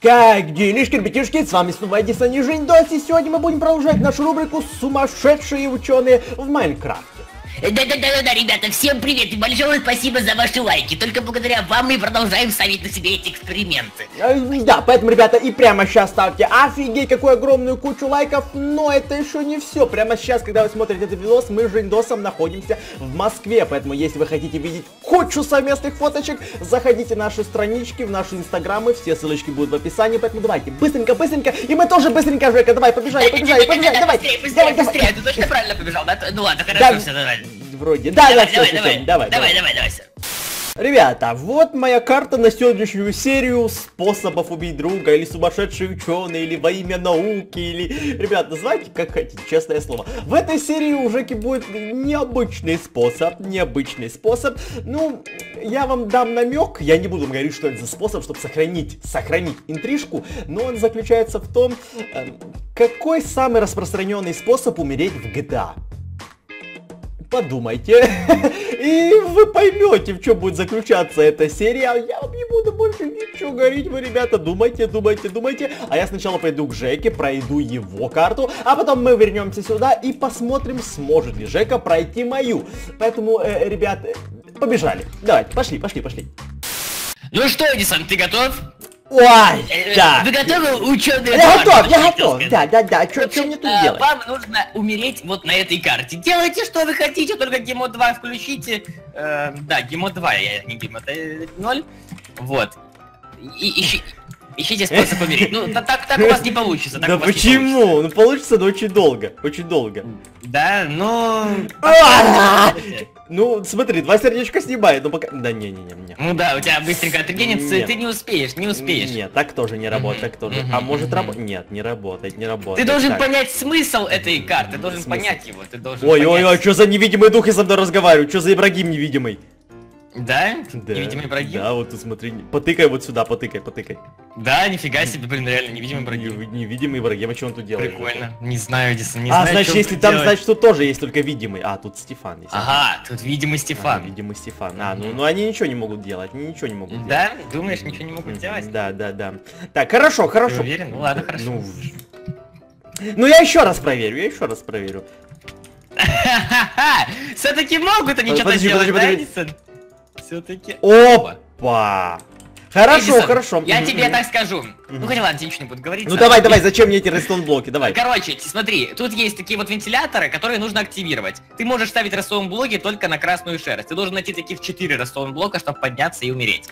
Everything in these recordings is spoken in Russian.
Как делишки, ребятишки, с вами снова Эдисон и Жень Дос, и сегодня мы будем продолжать нашу рубрику «Сумасшедшие ученые в Майнкрафте». Да-да-да-да, ребята, всем привет и большое спасибо за ваши лайки. Только благодаря вам мы продолжаем ставить на себе эти эксперименты. Э, Да, поэтому, ребята, и прямо сейчас ставьте офигеть какую огромную кучу лайков, но это еще не все. Прямо сейчас, когда вы смотрите этот видос, мы с Жендосом находимся в Москве, поэтому если вы хотите видеть кучу совместных фоточек, заходите в наши странички, в наши инстаграмы, все ссылочки будут в описании, поэтому давайте, быстренько, быстренько, и мы тоже быстренько, Жека, давай, побежали, побежали, побежали, давай, Быстрее, быстрее, быстрее. Ты точно правильно побежал, да? Ну ладно, хорошо, все, давай. Вроде, да, да, Давай, все, давай, все, давай, давай, давай, давай, давай, всё. Ребята, вот моя карта на сегодняшнюю серию способов убить друга, или сумасшедший ученый, или во имя науки, или... Ребят, называйте как хотите, честное слово. В этой серии у Жеки будет необычный способ, необычный способ. Ну, я вам дам намек, я не буду вам говорить, что это за способ, чтобы сохранить, сохранить интрижку, но он заключается в том, эм, какой самый распространенный способ умереть в GTA подумайте, и вы поймете, в чем будет заключаться эта серия. Я вам не буду больше ничего говорить, вы, ребята, думайте, думайте, думайте. А я сначала пойду к Жеке, пройду его карту, а потом мы вернемся сюда и посмотрим, сможет ли Жека пройти мою. Поэтому, э, ребят, э, побежали. Давайте, пошли, пошли, пошли. Ну что, Эдисон, ты готов? Ой, Э, да. Вы готовы, ученые? Я готов, я готов. Да, да, да. Что мне тут э, делать? Вам нужно умереть вот на этой карте. Делайте, что вы хотите, только гемо 2 включите. Э, да, гемо 2, я не гемо 0. Вот. И ищи- ищите способ умереть. Ну, та- так, так у вас не получится. Да почему? Ну получится, но очень долго. Очень долго. Да, ну... Ну, смотри, два сердечка снимает, но пока... Да не-не-не. Ну да, у тебя быстренько отрегенится, Нет. ты не успеешь, не успеешь. Нет, так тоже не работает, так тоже. А может работать? Нет, не работает, не Ты работает. должен Так. понять смысл этой карты, ты должен понять его, ты должен Ой, ой, ой, понять- что за невидимый дух я со мной разговариваю? Что за Ибрагим невидимый? Да? Да. Невидимый Ибрагим? Да, вот тут смотри. Потыкай вот сюда, потыкай, потыкай. Да, нифига себе, блин, реально невидимый Ибрагим. Нев- Невидимый Ибрагим, а что он тут делает? Прикольно. Не знаю, Эдисон, не а, знаю, значит, если там, делать. значит, тут тоже есть только видимый. А, тут Стефан есть. Ага, тут видимый А, Стефан. видимый Стефан. А, ну, ну они ничего не могут делать, они ничего не могут делать. Да? Думаешь, ничего не могут Мгм, сделать? Да, да, да. Так, хорошо, Ты хорошо. уверен? Ну ладно, хорошо. Ну, ну я еще раз проверю, я еще раз проверю. Все-таки могут они что-то Подожди, делать, подожди, да? Все-таки. Опа! Хорошо, Эдисон, хорошо. Я тебе так скажу. Ну хотя ладно, тебе ничего не буду говорить. Ну давай, давай, зачем мне эти рестон блоки? Давай. Короче, смотри, тут есть такие вот вентиляторы, которые нужно активировать. Ты можешь ставить ростовом блоки только на красную шерсть. Ты должен найти таких 4 ростовых блока, чтобы подняться и умереть.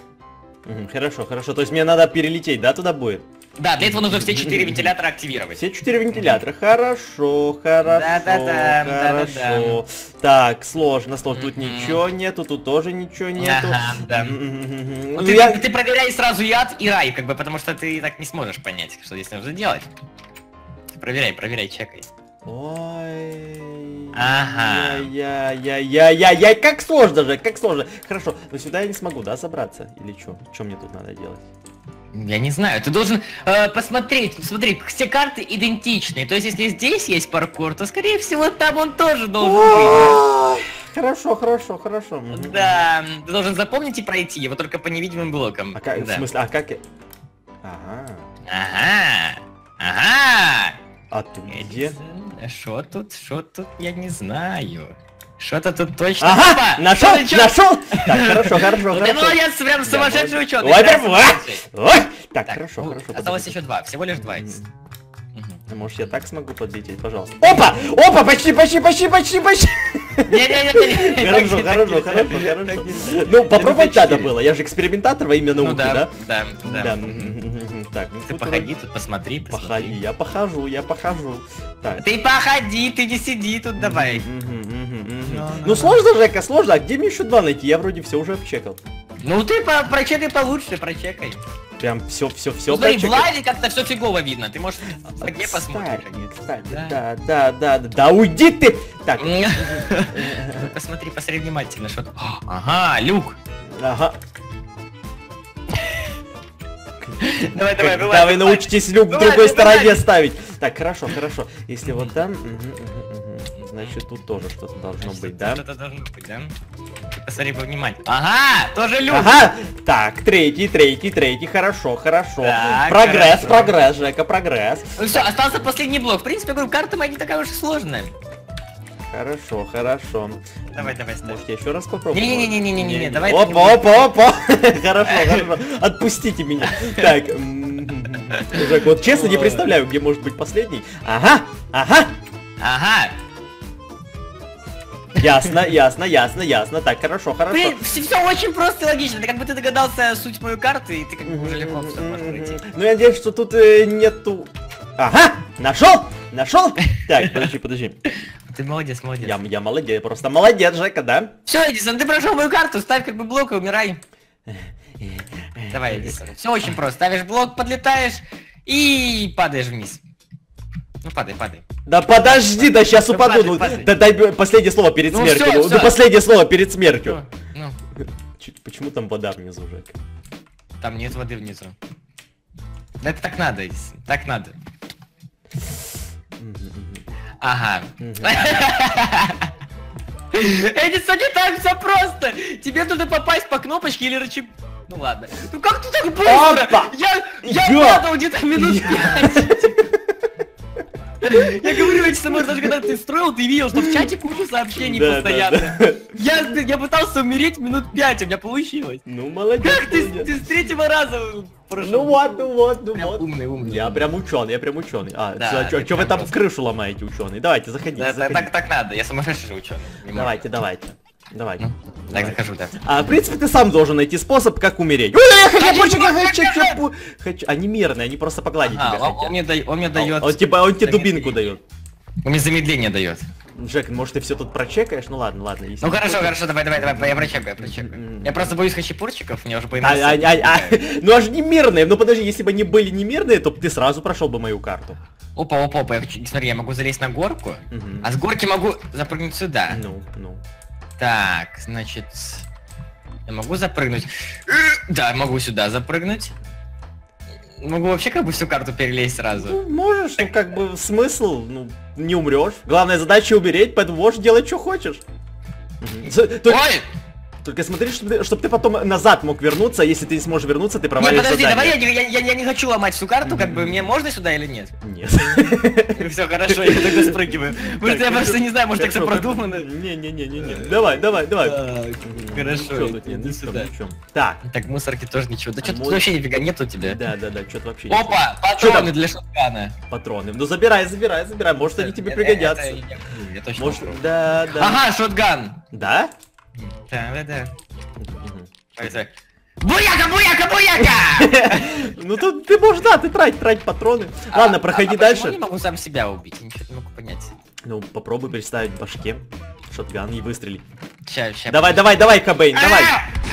Хорошо, хорошо. То есть мне надо перелететь, да, туда будет? Да, для этого нужно все 4 вентилятора активировать. Все четыре вентилятора. Хорошо, хорошо, Да-да-да, хорошо. да-да-да. Так, сложно, сложно. Тут ничего нету, тут тоже ничего нету. Ага, да. Ну, Ну, ты, я- ты проверяй сразу и ад, и рай, как бы, потому что ты так не сможешь понять, что здесь нужно делать. Проверяй, проверяй, чекай. Ой. Ага. Я, я, я, я, я, как сложно же, как сложно. Хорошо, но сюда я не смогу, да, забраться? Или что? Что мне тут надо делать? Я не знаю, ты должен э, посмотреть, смотри, все карты идентичные. То есть, если здесь есть паркур, то, скорее всего, там он тоже должен быть. Хорошо, хорошо, хорошо. Да, ты должен запомнить и пройти его только по невидимым блокам. А как, в Да. смысле, а как я... Ага. Ага, ага. А ты где? Что тут, что тут, я не знаю. Что-то тут точно. Ага, нашел, нашел. Так, хорошо, хорошо, Ну хорошо. молодец, прям Да, сумасшедший ученый. Ой, прям прям! Так, хорошо, ну, хорошо. Осталось еще два, всего лишь два. Может я так смогу подлететь, пожалуйста. Опа! Опа! Почти, почти, почти, почти, почти! Не-не-не. Хорошо, хорошо, хорошо, хорошо. Ну, попробовать надо было. Я же экспериментатор во имя Ну науки, да, да? да, Так, ну Ты походи тут, посмотри, Походи, я похожу, я похожу. Так. Ты походи, ты не сиди тут давай. Ну, Ну ну, сложно, Жека, сложно. А где мне еще два найти? Я вроде все уже обчекал. Ну ты по- прочекай получше, прочекай. Прям все, все, все Ну, смотри, в лаве как-то все фигово видно. Ты можешь в огне посмотришь. Кстати, Да. да, да, да, да, да, уйди ты! Так, Посмотри, посмотри внимательно, что тут. Ага, люк. ага. Давай, давай, Когда вылазь, вы научитесь люк в другой стороне ставить. Так, хорошо, хорошо. Если вот там... Значит, тут тоже что-то должно быть, да? Что-то должно быть, да? Посмотри повнимательнее. Ага, тоже люк. Ага, так, третий, третий, третий, хорошо, хорошо. Так, прогресс, хорошо. прогресс, Жека, прогресс. Ну все, остался последний блок. В принципе, я говорю, карта моя не такая уж и сложная. Хорошо, хорошо. Давай, давай, ставь. Может, я еще раз попробую? Не-не-не-не-не-не, давай Опа, опа, опа. Хорошо, хорошо. Отпустите меня. Так, Жек, вот честно не представляю, где может быть последний. Ага, ага. Ага. Ясно, ясно, ясно, ясно. Так, хорошо, хорошо. Блин, все, очень просто и логично. Ты как бы ты догадался суть моей карты, и ты как бы уже легко все можешь пройти. Ну, я надеюсь, что тут э, нету... Ага, нашел, нашел. Так, подожди, подожди. Ты молодец, молодец. Я, я молодец, просто молодец, Жека, да? Все, Эдисон, ты прошел мою карту, ставь как бы блок и умирай. Давай, Эдисон. Все очень просто. Ставишь блок, подлетаешь и падаешь вниз. Ну падай, падай. Да подожди, да сейчас Ну, упаду. Ну, да дай б- последнее слово перед Ну, смертью. всё, ну, ну, последнее слово перед смертью. Ну, Почему там вода внизу, Жек? там нет воды внизу. Да это так надо, так надо. Ага. Эдисон, не так все просто! Тебе нужно попасть по кнопочке или рычаг... Ну ладно. Ну как ты так быстро? Я Я- падал где-то минут пять. Я говорю, Эдисон, может, даже когда ты строил, ты видел, что в чате куча сообщений Да, да, постоянно. да. Я, я пытался умереть минут пять, у меня получилось. Ну, молодец. Как ты, молодец. ты с третьего раза прошел? Ну вот, ну вот, ну Прям вот. умный, умный. Я прям ученый, я прям ученый. А, Да, что, ты вы прям там просто. крышу ломаете, ученый? Давайте, заходите, Да, да, заходите. так, так надо, я сумасшедший ученый. Не. Давайте, давайте. Давайте. Ну, так Давайте. захожу, да. А, в принципе, ты сам должен найти способ, как умереть. Ой, я хочу, Хочу, хочу, хочу. Они мирные, они просто погладить А, тебя хотят. он мне дает. Он, он тебе дубинку дает. Он мне замедление дает. Жек, может ты все тут прочекаешь? Ну ладно, ладно. Ну хорошо, хорошо, давай, давай, давай, я прочекаю, я прочекаю. Я просто боюсь хачапурчиков, мне уже А, поймали. а, а, а, ну аж не мирные. Ну подожди, если бы они были не мирные, то ты сразу прошел бы мою карту. Опа, опа, опа, смотри, я могу залезть на горку, а с горки могу запрыгнуть сюда. Ну, ну. Так, значит, я могу запрыгнуть. Да, могу сюда запрыгнуть. Могу вообще как бы всю карту перелезть сразу. Ну, можешь, ну как бы смысл, ну, не умрешь. Главная задача умереть, поэтому можешь делать, что хочешь. Ой! Только смотри, чтобы ты, чтоб ты потом назад мог вернуться, а если ты не сможешь вернуться, ты Не, провалишь подожди, задание. давай я, я, я, я не хочу ломать всю карту, как бы мне можно сюда или нет? Нет. Все, хорошо, я тогда спрыгиваю. Может, я просто не знаю, может, так все продумано. Не-не-не-не-не. Давай, давай, давай. Хорошо, иди сюда. Так, Так, мусорки тоже ничего. Да что тут Мусор- вообще нифига нет у тебя. да, да, да, что-то вообще. Опа, патроны для шотгана. Патроны. Ну забирай, забирай, забирай, может они тебе пригодятся. Может, да, да. Ага, шотган. Да? Да, да, да. Мгм. Давай, Буяка, буяка, буяка! Ну тут ты можешь, да, ты трать, трать патроны. Ладно, А- проходи а дальше. я не могу сам себя убить? Ничего не могу понять. Ну, попробуй представить в башке шотган и выстрелить. Ща, ща. Давай, давай, давай, Кобейн, давай.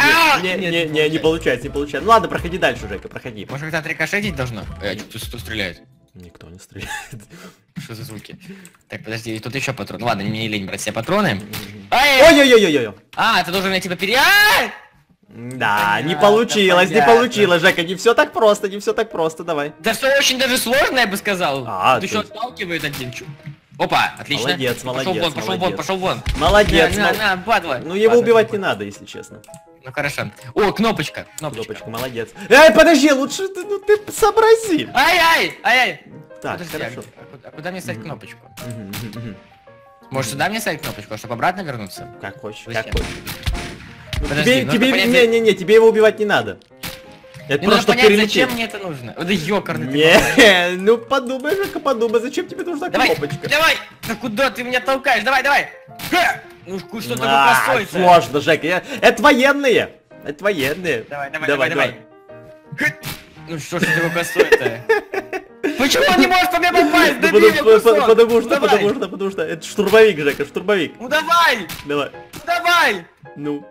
А! Не, не, не, не, не получается, не получается. Ну ладно, проходи дальше, Жека, проходи. Может, как-то отрикошетить должно? Э, что кто стреляет? Никто не стреляет. Что за звуки? Так, подожди, тут еще патрон. Ну ладно, мне не лень брать себе патроны. Ой-ой-ой-ой-ой. А, ты должен меня типа пере... Да, не получилось, не получилось, Жека, не все так просто, не все так просто, давай. Да все очень даже сложно, я бы сказал. А, Тут еще отталкивает один чу. Опа, отлично. Молодец, Пошел молодец, вон, пошел вон, пошел вон. Молодец, на, на, падла. Ну его убивать ну, не надо, если честно. Ну хорошо. О, кнопочка, кнопочка. Кнопочка, молодец. Эй, подожди, лучше ты, ну ты сообрази. Ай, ай, ай, ай. Так, Подожди, а хорошо. где- а куда, а куда мне ставить кнопочку? Мгм. Может сюда мне ставить кнопочку, чтобы обратно вернуться? Как хочешь, Зачем? как хочешь. Ну, Подожди, тебе, нужно тебе, понять, не, не, не, тебе его убивать не надо. Это нужно просто понять, перелететь. зачем мне это нужно. Да ёкарный ты. Не, ну подумай, Жека, подумай, зачем тебе нужна Давай, кнопочка? давай! Да куда ты меня толкаешь? Давай, давай! Ха! Ну что такое косой-то? Сложно, Жека, я- это военные. Это военные. Давай, давай, давай, давай. Ну что ж ты такой косой-то? Почему он не может по мне попасть? Ну, Добей потому, потому что, давай! потому что, потому что, это штурмовик, Жека, штурмовик. Ну давай! Давай, Ну давай! ну.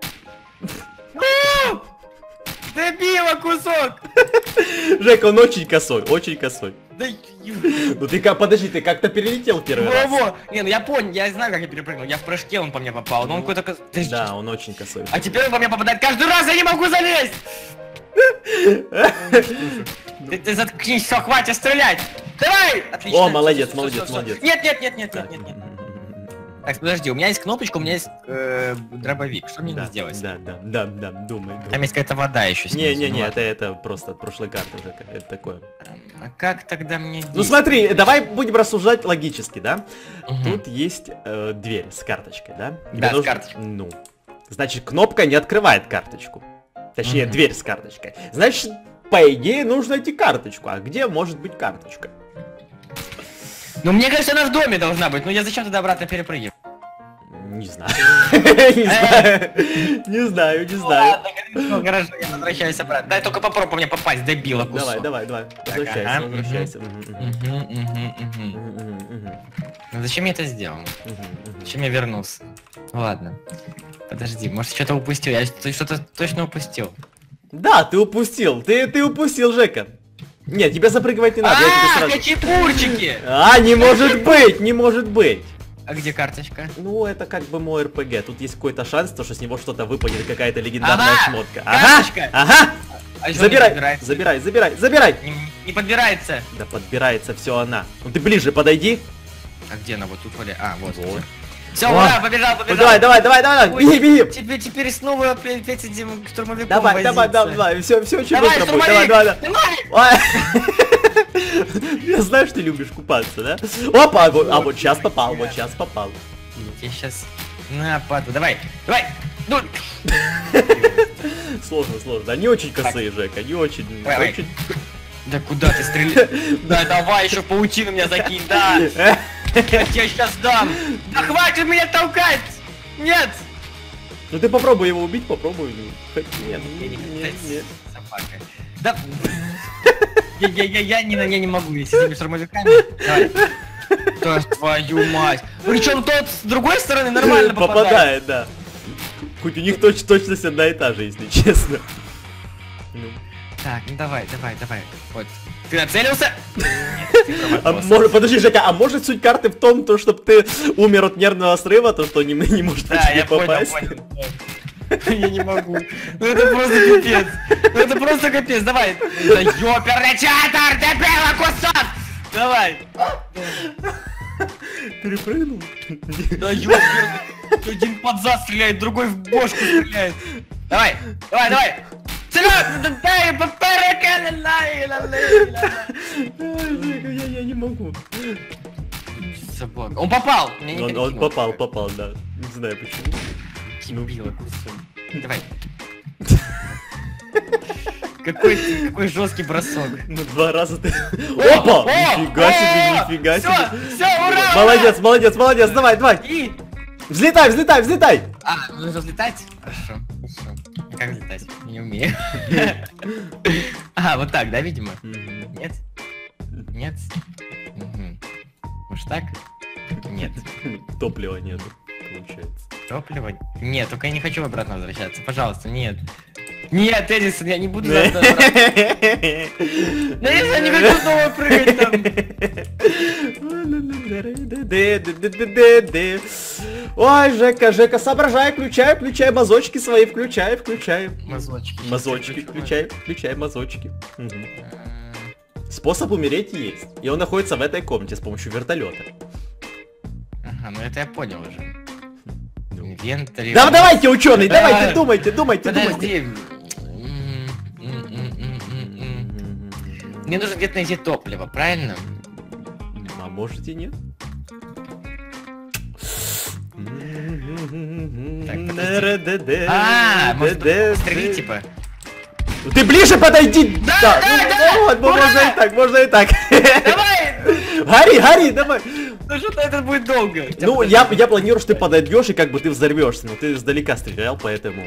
Ну! Добила кусок! Жека, он очень косой, очень косой. Да Ну ты как, подожди, ты как-то перелетел первый раз. Во-во! Не, ну я понял, я знаю, как я перепрыгнул. Я в прыжке он по мне попал, но он какой-то... кос-. Да, он очень косой. А теперь он по мне попадает каждый раз, я не могу залезть! Ты, ты заткнись, все, хватит стрелять! Давай! Отлично. О, молодец, молодец, молодец. Нет, нет, нет, нет, нет, нет, нет. Так, подожди, у меня есть кнопочка, у меня есть э, дробовик. Что мне да, сделать? Да, да, да, да, думай. думай. Там есть какая-то вода еще снизу. Не-не-не, ну это, это просто от прошлой карты уже, это такое. А как тогда мне Ну смотри, давай будем рассуждать логически, да? Мгм. Тут есть э, дверь с карточкой, да? Да, с нужно- карточкой. Ну, значит, кнопка не открывает карточку. Точнее, Мгм. дверь с карточкой. Значит, по идее, нужно найти карточку. А где может быть карточка? Ну мне кажется, она в доме должна быть. Ну я зачем тогда обратно перепрыгиваю? Не знаю. Не знаю. Ладно, ну, хорошо, я возвращаюсь обратно. Дай только попробуй мне попасть, дебила. Давай, давай, давай. Возвращайся, возвращайся. Зачем я это сделал? Зачем я вернулся? Ладно. Подожди, может что-то упустил? Я что- что-то точно упустил. Да, ты упустил. Ты, ты упустил, Жека. Нет, тебе запрыгивать не надо, А, хачапурчики! А, не может быть, не может быть. А где карточка? Ну, это как бы мой РПГ. Тут есть какой-то шанс, то, что с него что-то выпадет, какая-то легендарная Ага, шмотка. карточка. Ага, ага. А Забирай, забирай, забирай, забирай. Не, не подбирается. Да подбирается все она. Ну ты ближе подойди. А где она? Вот тут вали. А, вот. Вот. Все, О. ура, побежал, Ну, побежал. давай, давай, давай, давай, Ой, беги, беги. Теперь, теперь снова опять этим штурмовиком Давай, давай, возиться. давай, давай, все, все очень Давай, быстро будет. Давай, штурмовик, давай, давай. Знаю, что ты любишь купаться, да? Опа, а вот, а вот сейчас попал, вот сейчас попал. Я сейчас на паду. Давай, давай. Ну, Сложно, сложно. Они очень косые, Жека, они очень, очень... да куда ты стреляешь? Да давай еще паутину меня закинь, да. Я тебе сейчас дам. Да хватит меня толкать. Нет. Ну ты попробуй его убить, попробуй. ну, Нет, нет, нет. Собака. Да. Я, я, я, я, не, я не могу, если с этими штурмовиками. Давай. Да твою мать. Причем тот с другой стороны нормально попадает. Попадает, да. Хоть у них точ точность одна и та же, если честно. Ну. Так, ну давай, давай, давай. Вот. Ты нацелился? А может, подожди, Жека, а может суть карты в том, то, чтобы ты умер от нервного срыва, то, что не, не может Да, тебе я понял, попасть? понял. Я не могу. Ну это просто капец. Ну это просто капец. Давай. Да ёперный театр, дебила кусок! Давай. Перепрыгнул? Да ёперный. Один под зад стреляет, другой в бошку стреляет. Давай, давай, давай. Я, не могу. Собака. Он попал. Он, попал, попал, да. Не знаю почему. Дебила кусок. Давай. Какой, какой жесткий бросок. Ну, два раза ты... Опа! Нифига себе, нифига Все, себе. все, ура! Молодец, молодец, молодец, давай, давай. И... Взлетай, взлетай, взлетай. А, нужно взлетать? Хорошо, хорошо. А Как взлетать? Не умею. А, вот так, да, видимо? Нет? Нет? Может так? Нет. Топлива нету, получается. Топливо? Нет, только я не хочу обратно возвращаться. Пожалуйста, нет. Нет, Эдисон, я не буду обратно. Да я не хочу снова прыгать там. Ой, Жека, Жека, соображай, включай, включай мазочки свои, включай, включай. Мазочки. Мазочки, включай, включай мазочки. Способ умереть есть. И он находится в этой комнате с помощью вертолета. Ага, ну это я понял уже. Инвентарь. Да давайте, ученый, Да. давайте, думайте, думайте, думайте. Подожди. Мне нужно где-то найти топливо, правильно? А может и нет? подожди. А, может стрелить типа? Ты ближе подойди! Да, Да, да, да, вот, можно и так, можно и так. Давай! Гори, гори, давай. Ну что-то это будет долго. Ну, я, я планирую, что ты подойдешь и как бы ты взорвешься, но ты издалека стрелял, поэтому...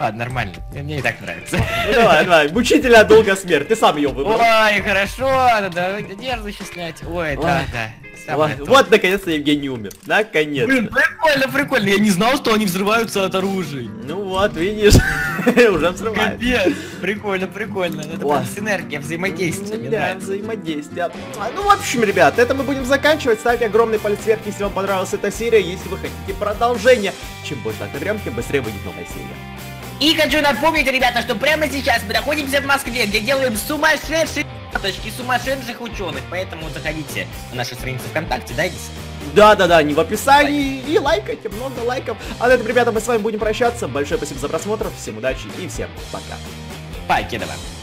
Ладно, нормально. Мне и так нравится. Ну давай, давай, мучительная долгая смерть, ты сам ее выбрал. Ой, хорошо, надо одежду снять. Ой, да, Ой. да. Вот, то. вот, наконец-то Евгений умер. Наконец. Блин, прикольно, прикольно. Я не знал, что они взрываются от оружия. Ну вот, видишь, уже взрывает. Капец. Прикольно, прикольно. Это прям синергия, взаимодействие. Да, нравится. взаимодействие. А, Ну, в общем, ребят, это мы будем заканчивать. Ставьте огромный палец вверх, если вам понравилась эта серия. Если вы хотите продолжение, чем больше отыграем, тем быстрее выйдет новая серия. И хочу напомнить, ребята, что прямо сейчас мы находимся в Москве, где делаем сумасшедшие точки сумасшедших ученых. Поэтому заходите на нашу страницу ВКонтакте, да, Эдисон? Да-да-да, не в описании. И лайкайте, много лайков. А на этом, ребята, мы с вами будем прощаться. Большое спасибо за просмотр, всем удачи и всем пока. Покидываем.